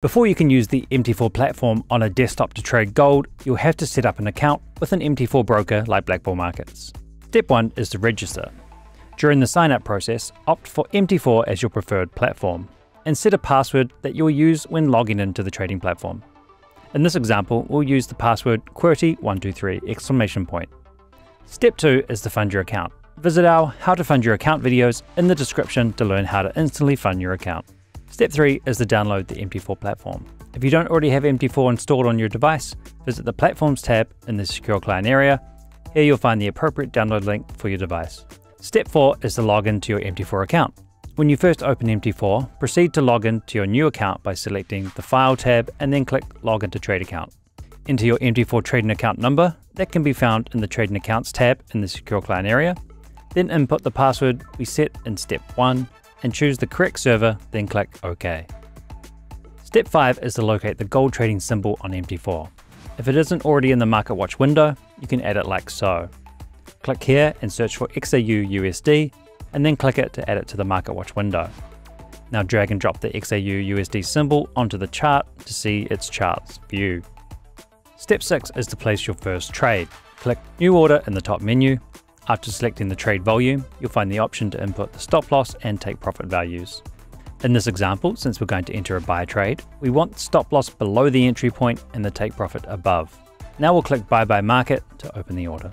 Before you can use the MT4 platform on a desktop to trade gold, you'll have to set up an account with an MT4 broker like BlackBull Markets. Step 1 is to register. During the sign up process, opt for MT4 as your preferred platform, and set a password that you'll use when logging into the trading platform. In this example, we'll use the password QWERTY123 exclamation point. Step 2 is to fund your account. Visit our How to Fund Your Account videos in the description to learn how to instantly fund your account. Step 3 is to download the MT4 platform. If you don't already have MT4 installed on your device, visit the Platforms tab in the Secure Client area. Here you'll find the appropriate download link for your device. Step 4 is to log into your MT4 account. When you first open MT4, proceed to log in to your new account by selecting the File tab and then click Log into Trade Account. Enter your MT4 trading account number that can be found in the Trading Accounts tab in the Secure Client area. Then input the password we set in Step 1 and choose the correct server, then click OK. Step 5 is to locate the gold trading symbol on MT4. If it isn't already in the MarketWatch window, you can add it like so. Click here and search for XAU USD, and then click it to add it to the MarketWatch window. Now drag and drop the XAU USD symbol onto the chart to see its charts view. Step 6 is to place your first trade. Click New Order in the top menu after selecting the trade volume, you'll find the option to input the stop loss and take profit values. In this example, since we're going to enter a buy trade, we want stop loss below the entry point and the take profit above. Now we'll click Buy by Market to open the order.